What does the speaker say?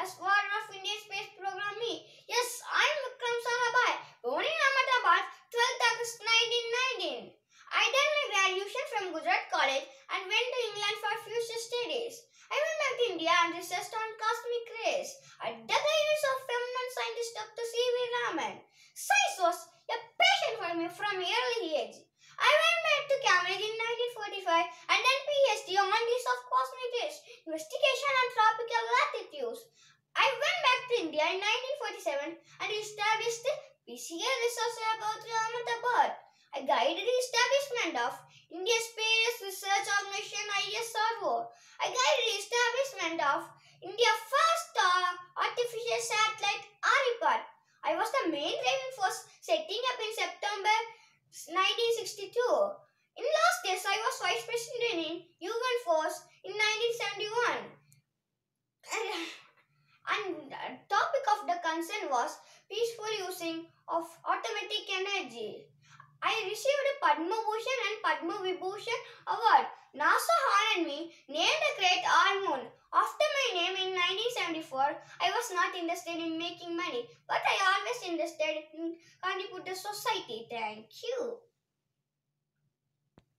as part of Indian space program me. Yes, I am Vikram Sarabhai. born in Ahmedabad, 12th August 1919. I did my graduation from Gujarat College and went to England for future studies. I went back to India and researched on cosmic rays. I did the use of phenomenon scientist Dr. C.V. Raman. Science was a passion for me from early age. I went back to Cambridge in 1945 and then PhD on the use of cosmic rays, investigation and tropical India in 1947 and established the PCA Research Laboratory Ahmedabad. I guided the establishment of India Space Research Organization ISRO. I guided the establishment of India first artificial satellite Aryabhata. I was the main driving force setting up in September 1962. In last days, I was vice president in UN Force in 1971. And, and the topic of the concern was peaceful using of automatic energy. I received a Padma Bhushan and Padma Vibhushan award. NASA honored me, named a great hormone. After my name in 1974, I was not interested in making money, but I always interested in contribute to society. Thank you.